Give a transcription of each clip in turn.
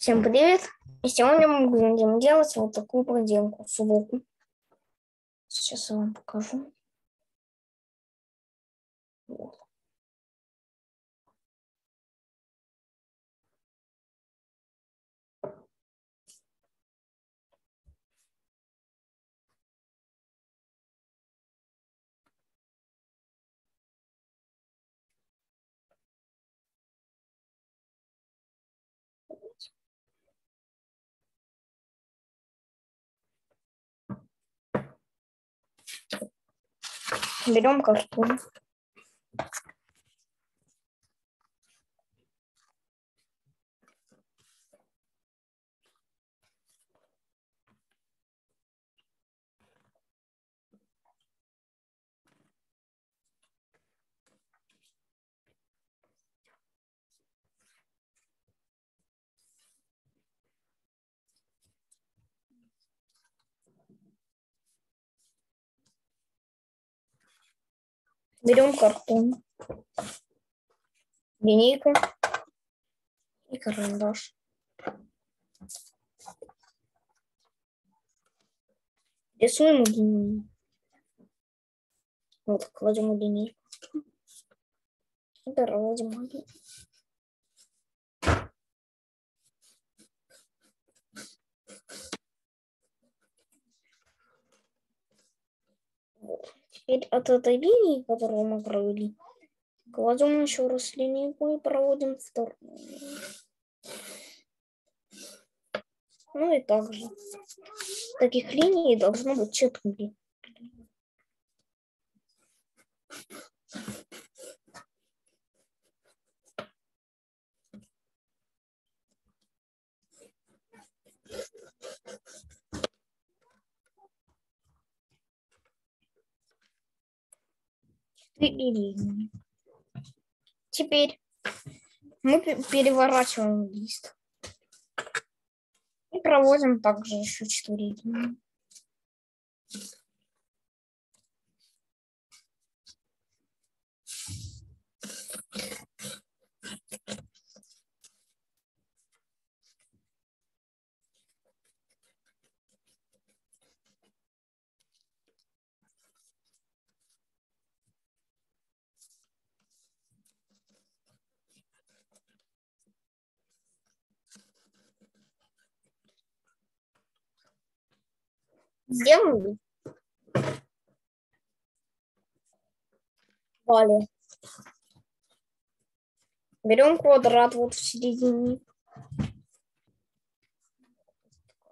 Всем привет! И сегодня мы будем делать вот такую проделку, субоку. Сейчас я вам покажу. Вот. Берем картон. Берем картон, линейку и карандаш. Рисуем линию. Вот, кладем линейку. И проводим линию. Теперь от этой линии, которую мы провели, кладем еще раз линейку и проводим вторую. Ну и также. Таких линий должно быть четыре. Линии. Теперь мы переворачиваем лист. И проводим также еще четыре линии. Сделали. Далее. Берем квадрат вот в середине.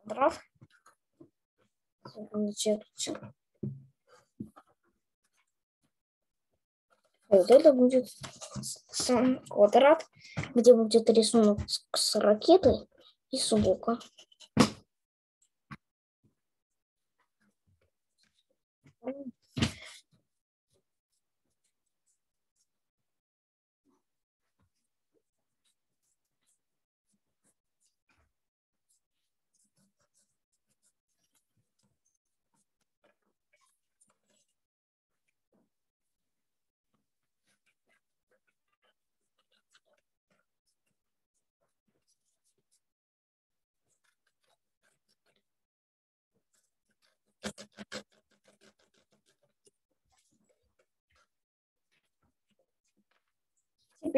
Квадрат. Начертим. Вот это будет сам квадрат, где будет рисунок с ракетой и субока.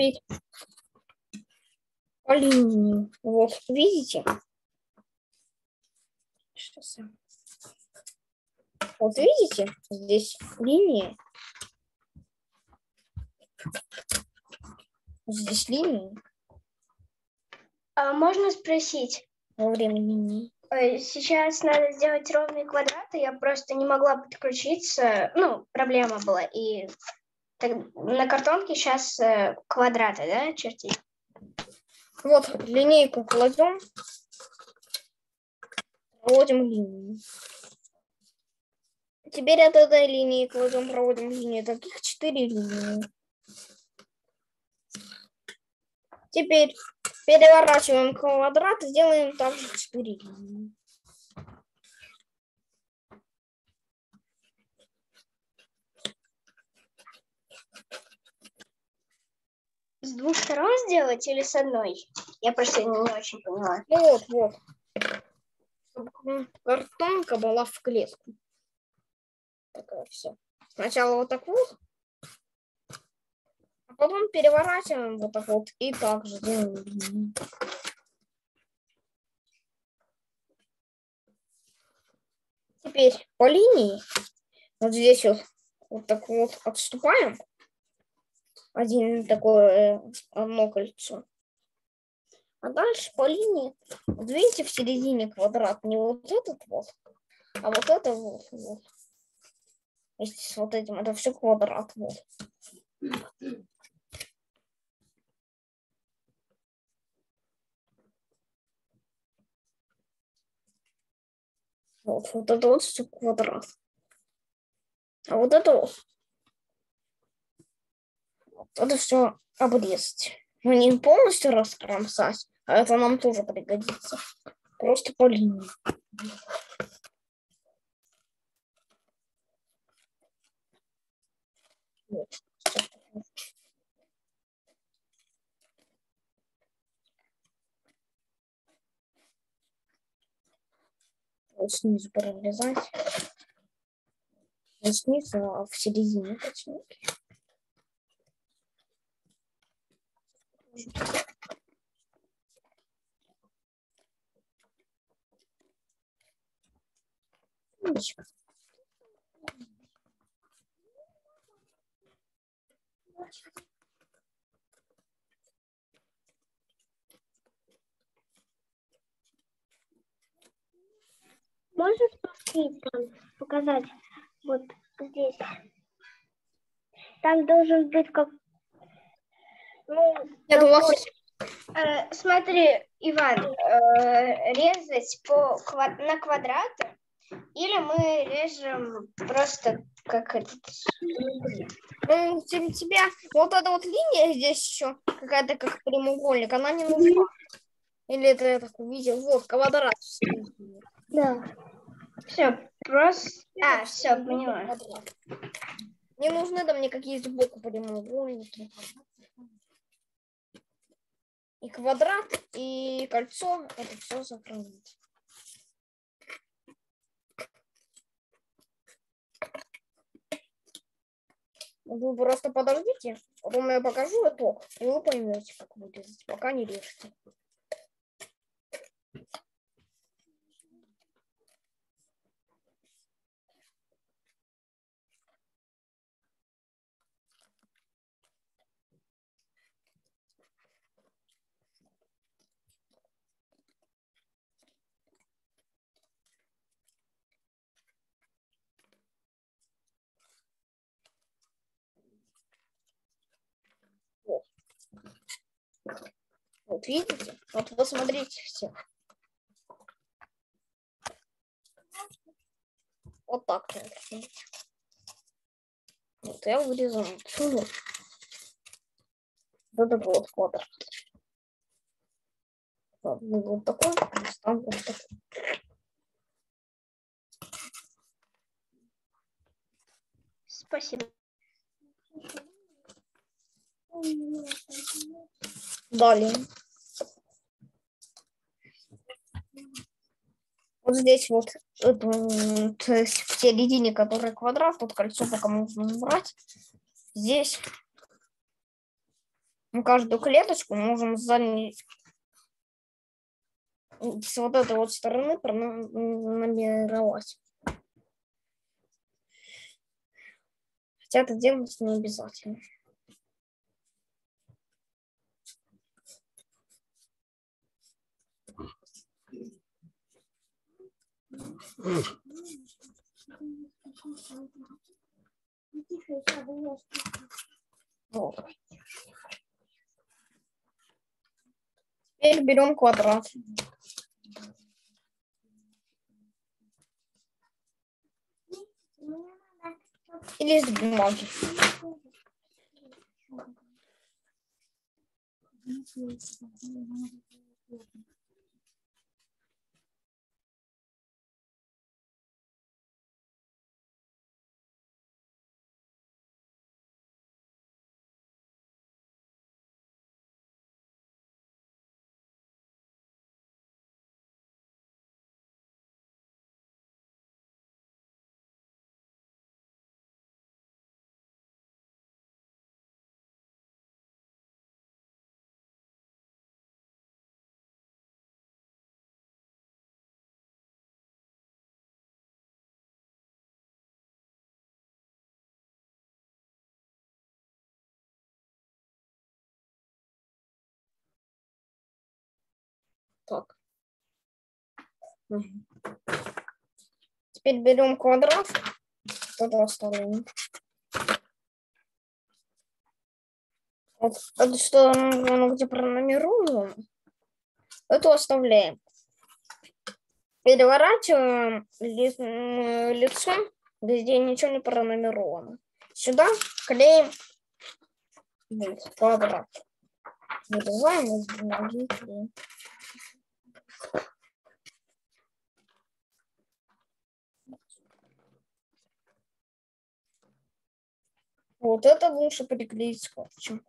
Теперь по линии. Вот, видите? Я... Вот видите, здесь линия. Здесь линии. А можно спросить? Во время линии. Сейчас надо сделать ровные квадраты, я просто не могла подключиться, ну, проблема была, и так, на картонке сейчас квадраты, да, чертить? Вот линейку кладем, проводим линию. Теперь от этой линии кладем, проводим линию. Таких четыре линии. Теперь переворачиваем квадрат и делаем также четыре линии. С двух сторон сделать или с одной? Я просто не очень поняла. Ну вот, вот. Чтобы картонка была в клетку. Такая все. Сначала вот так вот. А потом переворачиваем вот так вот. И так же делаем. Теперь по линии вот здесь вот вот так вот отступаем. Один такое одно кольцо. А дальше по линии, вот видите, в середине квадрат не вот этот вот, а вот это вот. вот. Вместе с вот этим, это все квадрат. Вот. Вот, вот это вот все квадрат. А вот это вот. Это все обрезать. Ну, не полностью раскромсать, а это нам тоже пригодится. Просто по линии. Вот. Снизу прорезать. Не снизу, а в середине точнее. Можешь показать вот здесь? Там должен быть как... Ну, у вас э, смотри, Иван, э, резать по на квадраты или мы режем просто как этот... Ну, тем- тебя вот эта вот линия здесь еще какая-то как прямоугольник, она не нужна. Или это я так увидел? Вот, квадрат. Да. Все, просто... А, все, поняла. Квадрат. Не нужны там никакие сбоку прямоугольники. И квадрат, и кольцо, это все сохранить. Вы просто подождите, потом я покажу итог, и вы поймете, как выглядит, пока не режьте. Вот видите? Вот посмотрите все. Вот так надо. Вот я вырезал отсюда. Вот этот вот квадрат. Вот, ну, вот такой, там вот такой. Спасибо. Далее. Вот здесь вот, то есть в середине, который квадрат, тут кольцо пока можно убрать. Здесь мы каждую клеточку можем занять с вот этой вот стороны пронумеровать. Хотя это делать не обязательно. Теперь берем квадрат. или лист бумаги. Thank you. Так. Теперь берем квадрат. Туда оставляем. Вот, это что, оно где пронумеровано? Эту оставляем. Переворачиваем ли- м, лицом, везде ничего не пронумеровано. Сюда клеим вот, квадрат. Вырезаем из бумаги. Вот это лучше приклеить скотчем.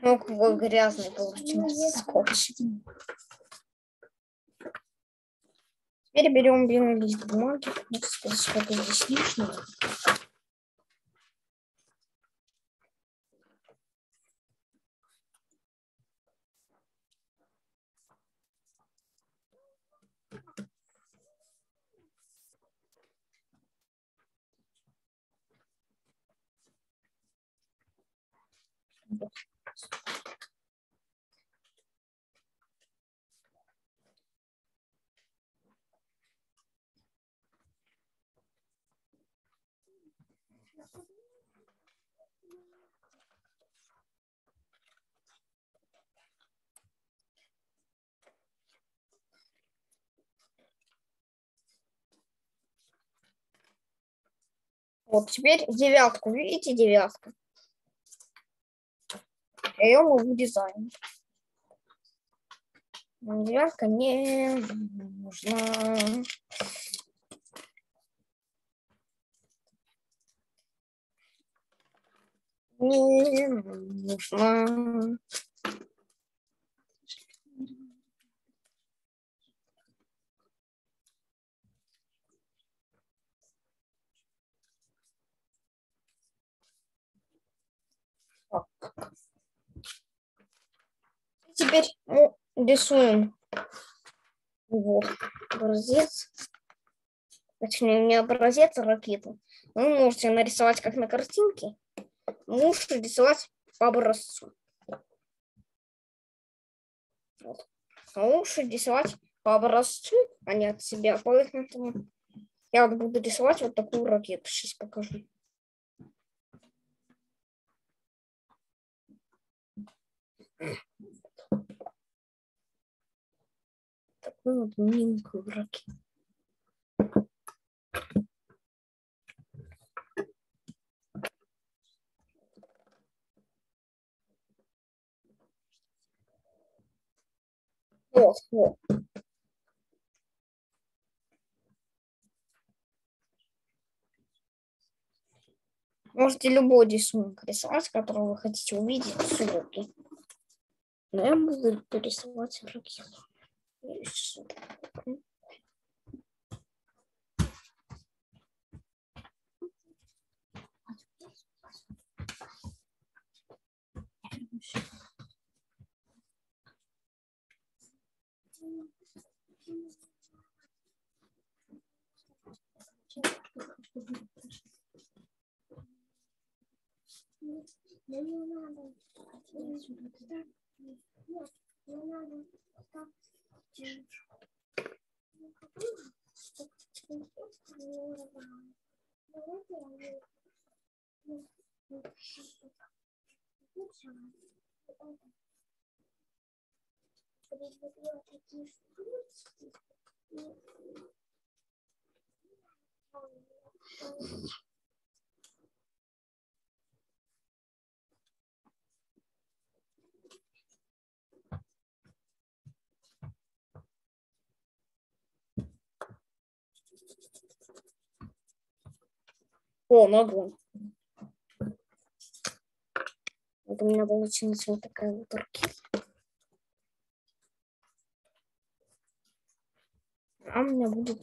Ну, какой грязный получился скотч. Теперь берем белый лист бумаги. Господи, сколько здесь лишнего. Вот теперь девятку. Видите, девятка? Мы вырезаем. Нам Девятка не нужна. Не нужна. Теперь мы рисуем вот образец. Точнее, не образец, а ракету. Вы можете нарисовать как на картинке. Лучше рисовать по образцу. Вот. А лучше рисовать по образцу, а не от себя. Поэтому я вот буду рисовать вот такую ракету. Сейчас покажу. Такую вот миленькую ракету. Вот, вот. Можете любой рисунок рисовать, который вы хотите увидеть в сроке. Но я буду рисовать Yes. Других. О, могу. Вот у меня получилась вот такая вот оркестра. А у меня будет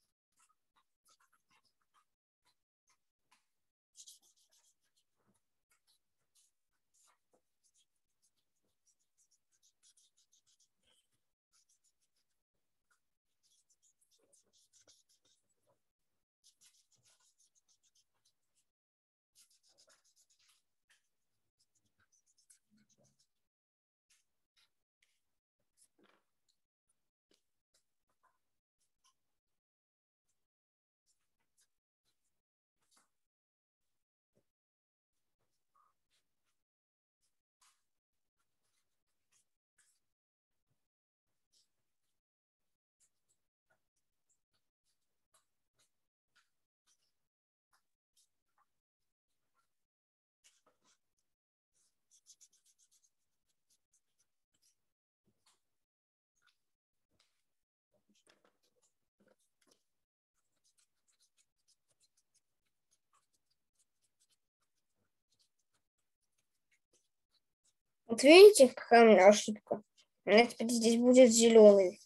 Вот видите, какая у меня ошибка? Меня теперь здесь будет зеленый,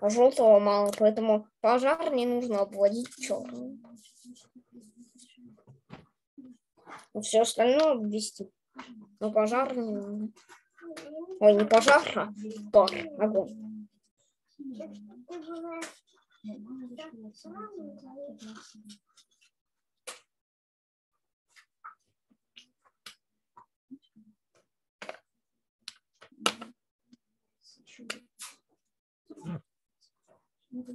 а желтого мало, поэтому пожар не нужно обводить черным. Все остальное обвести. Но пожар не надо. Ой, не пожар, а пар, огонь. Ну, это?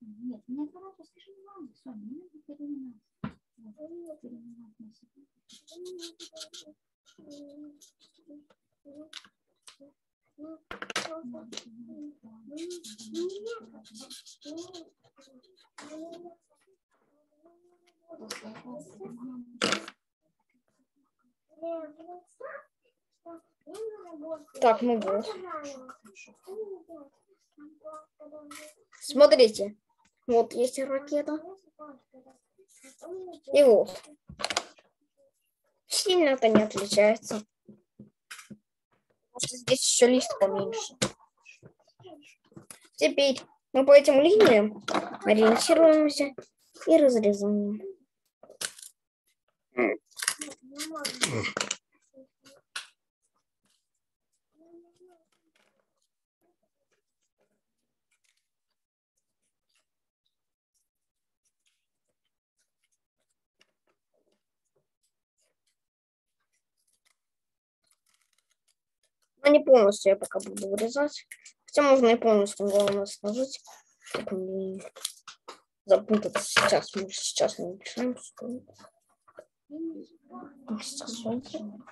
Нет, не отворачивай, скажи не надо, Соня, не надо переминаться. Вот, переминать на себя. Так, ну вот. Смотрите. Вот есть ракета. И вот. Сильно это не отличается. Просто здесь еще лист поменьше. Теперь мы по этим линиям ориентируемся и разрезаем. Но не полностью я пока буду вырезать. Хотя можно и полностью, главное сложить. чтобы не запутаться сейчас. Мы сейчас не решаем, что... Сейчас смотрим.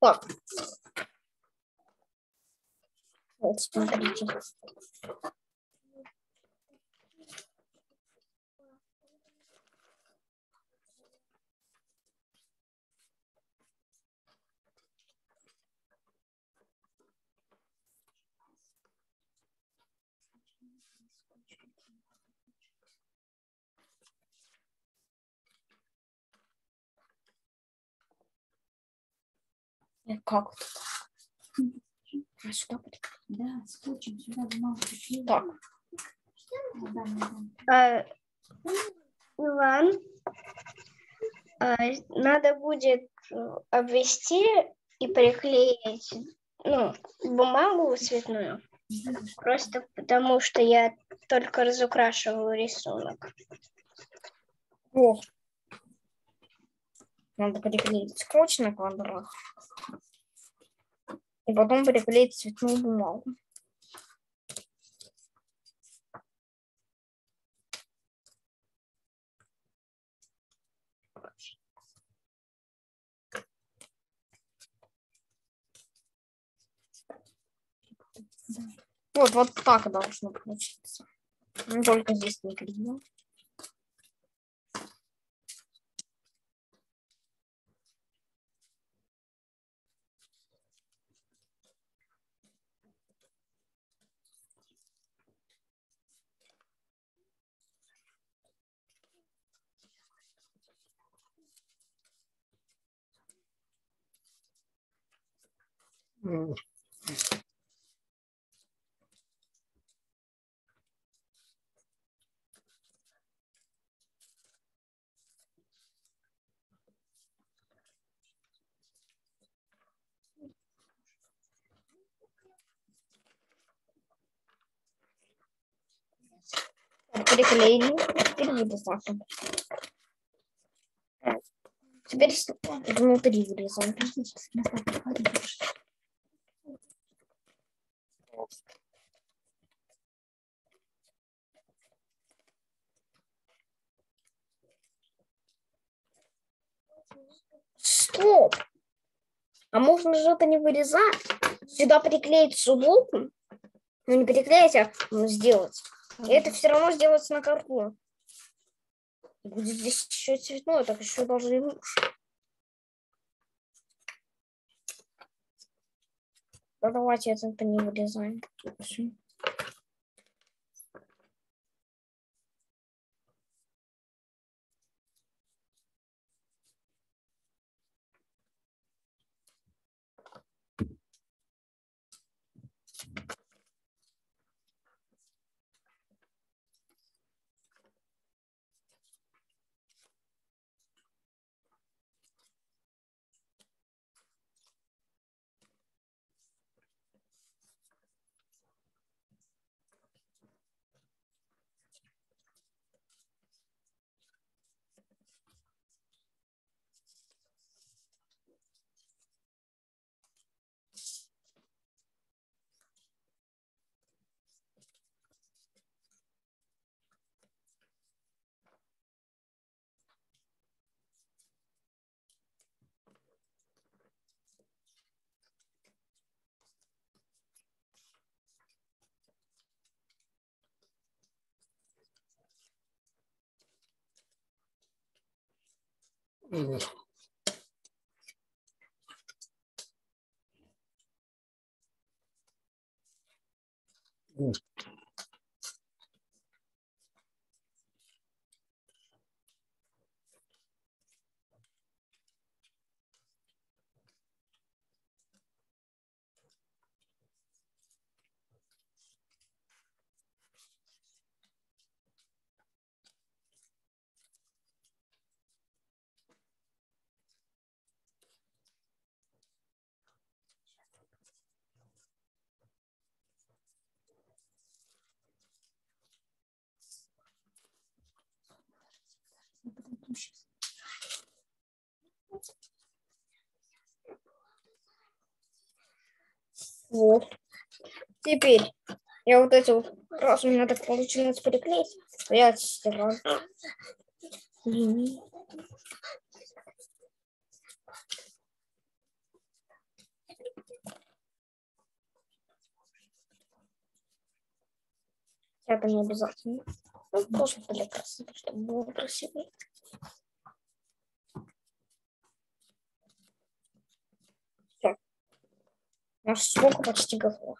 Так. Вот, смотрите. Э, Как вот это? А сюда? Да, скотчем сюда бумагу. Так. А, Иван, а, надо будет э, обвести и приклеить ну, бумагу цветную. Просто потому, что я только разукрашиваю рисунок. О. Надо приклеить скотч на квадрат. И потом приклеить цветную бумагу. Вот, вот так должно получиться. Ну, Только здесь не криво. Приклеили. Теперь вырезаем. Теперь с- внутри вырезаем. Подожди, сейчас Настя, подходи. Стоп! А можно же это не вырезать? Сюда приклеить субботу Ну, не переклеить, а ну, сделать. И это все равно сделается на карту. Будет здесь еще цветное, так еще должны уши. Да давайте это не вырезаем. Хорошо. Я подойду сейчас. Вот. Теперь я вот эти вот, раз у меня так получилось переклеить, то я отстираю линии. Это не обязательно. Ну, просто для красоты, чтобы было красиво. Все. Наш срок почти готов.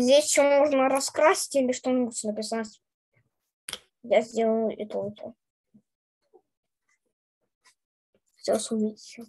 Здесь еще можно раскрасить или что-нибудь написать. Я сделаю и то, и то. Сейчас увидите.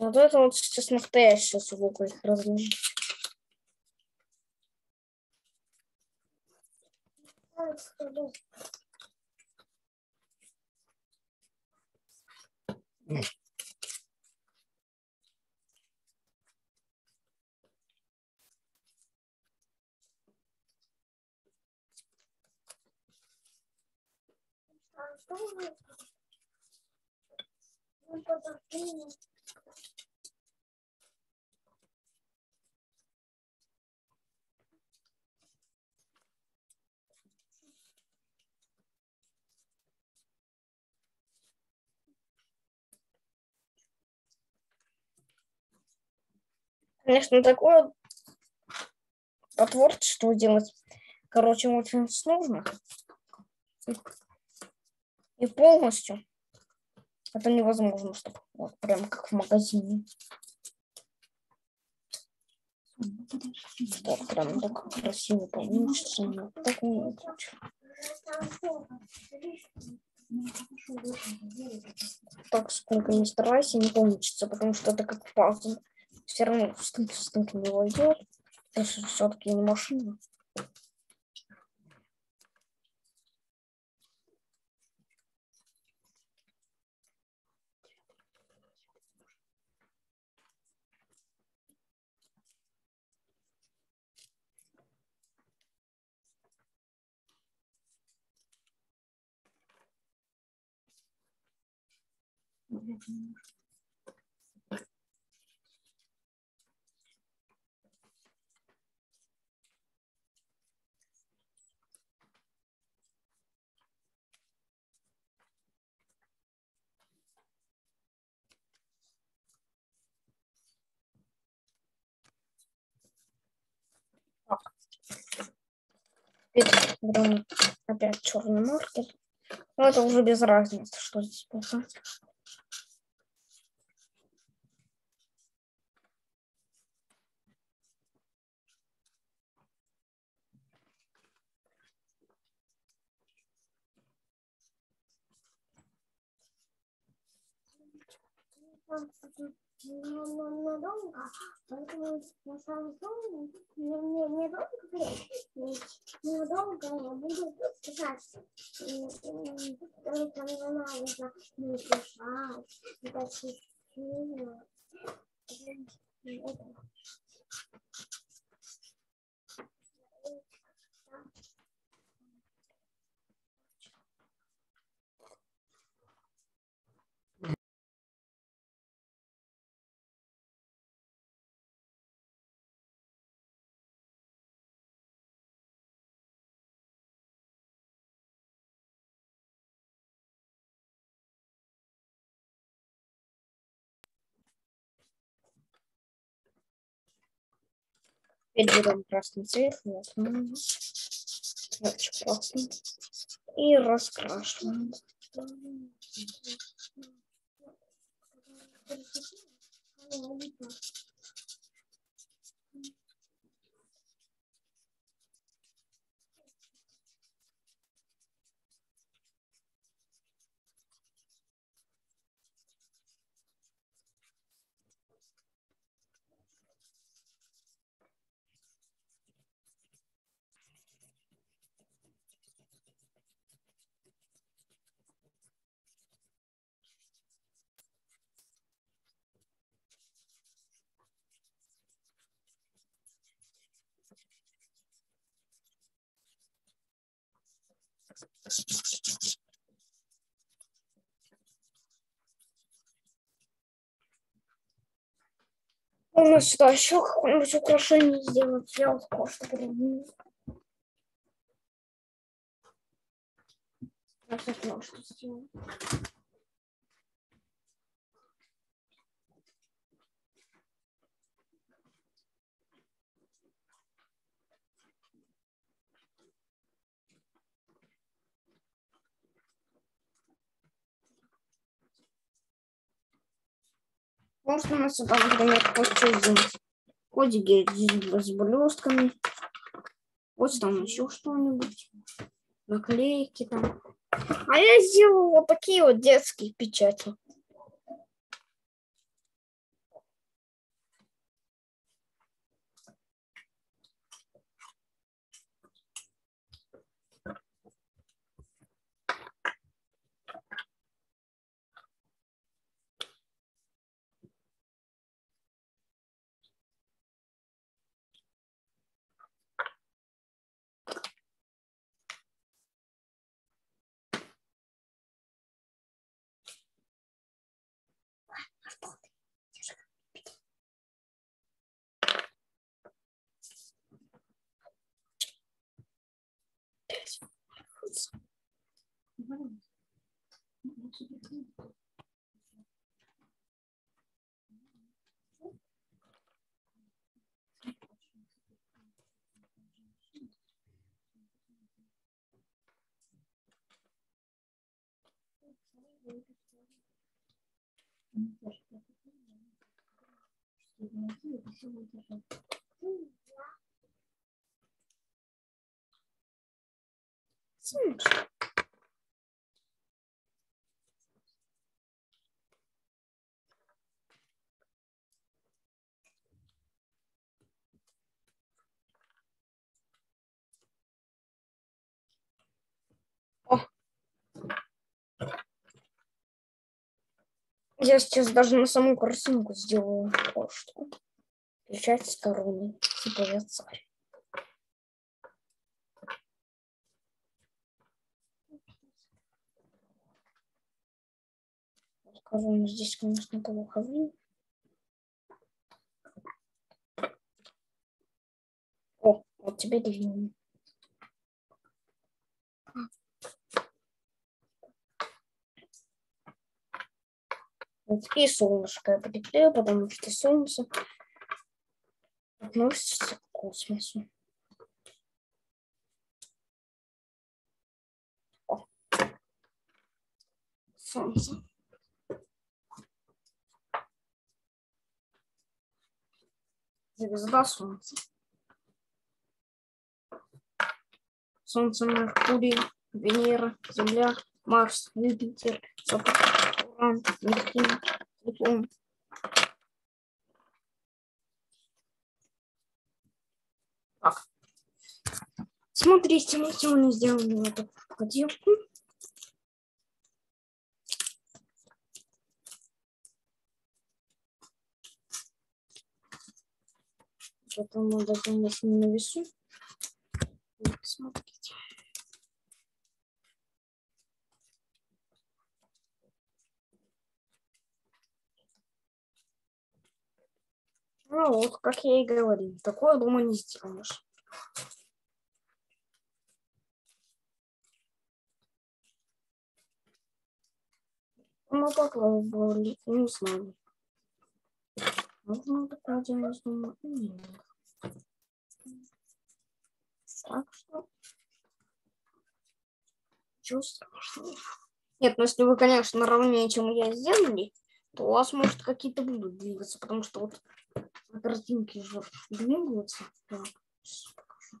Ну, вот это вот сейчас настоящий звук их разумеет. Ну, подожди. Конечно, такое по творчеству делать. Короче, очень сложно. И полностью это невозможно, чтобы вот прям как в магазине. Что прям так красиво получится. Так не. Так сколько не старайся, не получится, потому что это как пазл. Все равно в стык не войдет. Это все-таки не машина. Блядь, не Теперь берем опять черный маркер. Но это уже без разницы, что здесь писать. Недолго, поэтому на самом деле мне недолго недолго я буду писать. Потому что мне нравится не писать, это сильно. Теперь берем красный цвет. Вот. м, Ярче красный. И раскрашиваем. Можно сюда еще какое-нибудь украшение сделать. Я вот кое-что придумала. Я что сделаю. Можно мы сюда, например, костюм кодики с блестками. Вот там еще что-нибудь. Наклейки там. А я сделала такие вот детские печати. Говорю. Ну, я тебе говорю. Ну, тоже так и понимаю. Что найти, это всё будет держать. Солнышко. О. Я сейчас даже на саму картинку сделаю кое-что. Печать с. Типа я царь. Корона здесь, конечно, плохо видно. О, вот теперь видно. И солнышко я прикрою, потому что солнце относится к космосу. О. Солнце. Звезда Солнца. Солнце, Меркурий, Венера, Земля, Марс, Юпитер, Сатурн, Плутон. Так. Смотрите, мы сегодня сделали эту поделку. Потом надо занести на весу. Вот, Смотрите. Ну вот, как я и говорил, такое дома не сделаешь. Ну, попробовали, не знаю. Можно такое делать дома? Нет. Так что... Ничего страшного. Нет, ну если вы, конечно, ровнее, чем я сделали, то у вас, может, какие-то будут двигаться, потому что вот на картинке же двигаются. Так, сейчас покажу.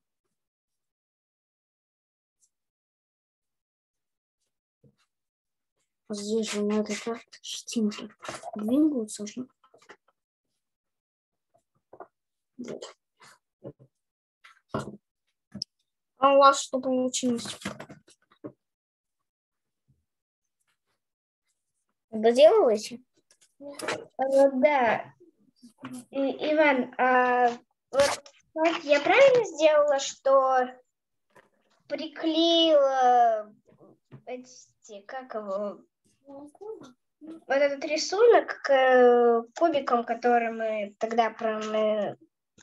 Здесь же на этой картинке двигаются же. Вот. А у вас что получилось? Доделываете? Э, Да. Иван, а вот я правильно сделала, что приклеила эти, как его, вот этот рисунок к э, кубикам, которые мы тогда про,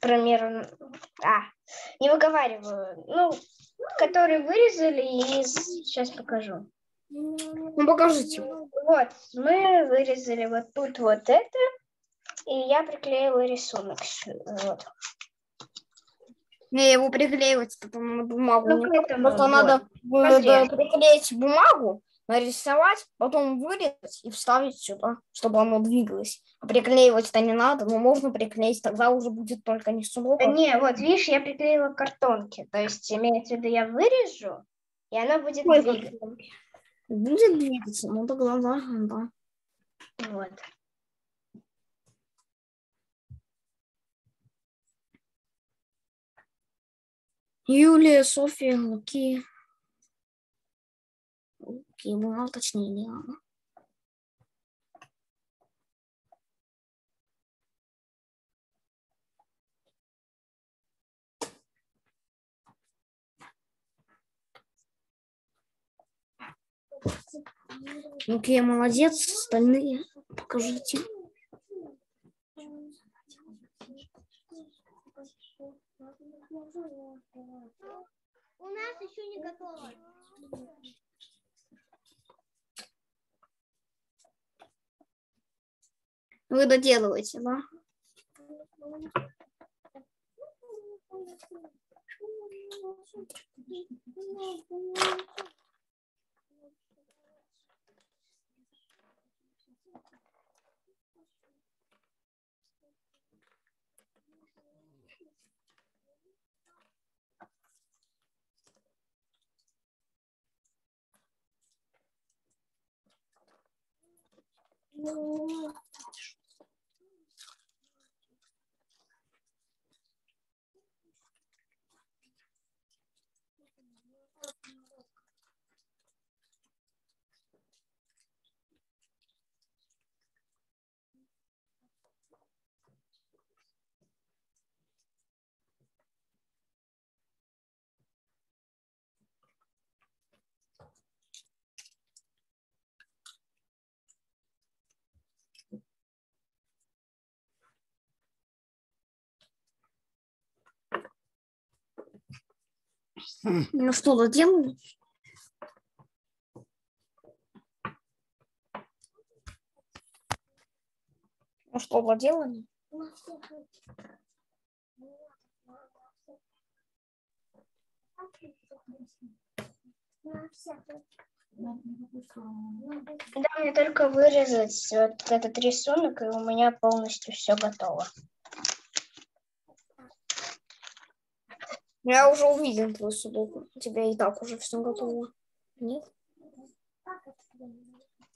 промер... А, не выговариваю. Ну, которые вырезали и сейчас покажу. Ну, покажите. Вот, мы вырезали вот тут вот это, и я приклеила рисунок. с- Вот. Не, его приклеивать потом на бумагу. Ну, не Просто вот. надо э, Посмотри. да, приклеить бумагу, нарисовать, потом вырезать и вставить сюда, чтобы оно двигалось. А приклеивать-то не надо, но можно приклеить, тогда уже будет только не сумка. Не, вот, видишь, я приклеила к картонке. То есть, имеется в виду, я вырежу, и она будет Ой, двигаться. Будет двигаться, ну тогда да, да. Вот. Юлия, София, Луки. Луки, ну, точнее, Диана. Луки, молодец, остальные покажите. У нас еще не готово. Вы доделываете, да? Ну что, 我 На на какую сторону? На всех. Да, мне только вырезать вот этот рисунок, и у меня полностью все готово. Я уже увидел твой судоку. У тебя и так уже все готово. Нет? Как это делать?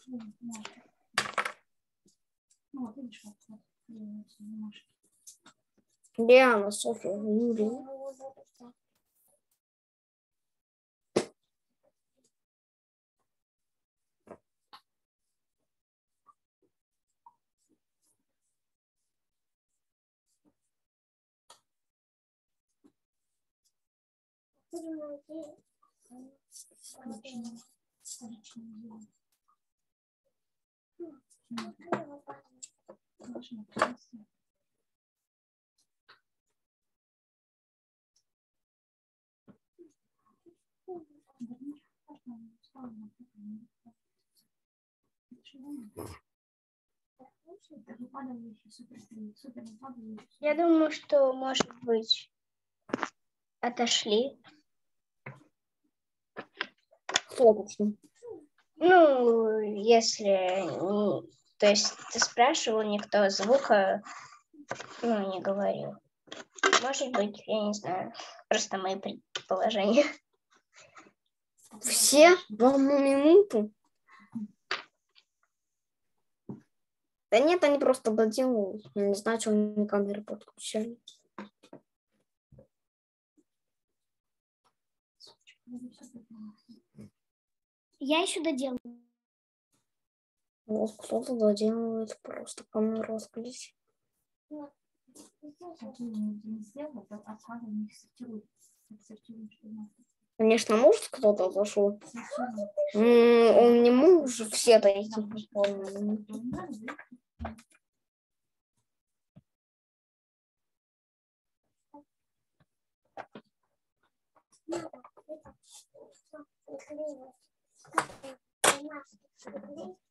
Ну, может. Ну, вот видишь, вот, вот, двигаются немножко. Диана, Софья, Юрий. Коричневый, коричневый делай. Должно красиво. Вернешь, потом ставим вот это, ну, Ничего нет. Это выпадающий супер, супер выпадающий. Я думаю, что, может быть, отошли. Точно? Ну, если... не- То есть ты спрашивал, никто звука ну, не говорил. Может быть, я не знаю. Просто мои предположения. Все в одну минуту? Да нет, они просто доделывают. Я не знаю, что они камеры подключали. Я еще доделаю. Вот кто-то доделывает просто камеру открыть. Какие не сделал, то откладывай, не сортируй. Так сортируй, что надо. Конечно, может кто-то зашел. Он не мог все дойти. по-моему. Ну, Thank you.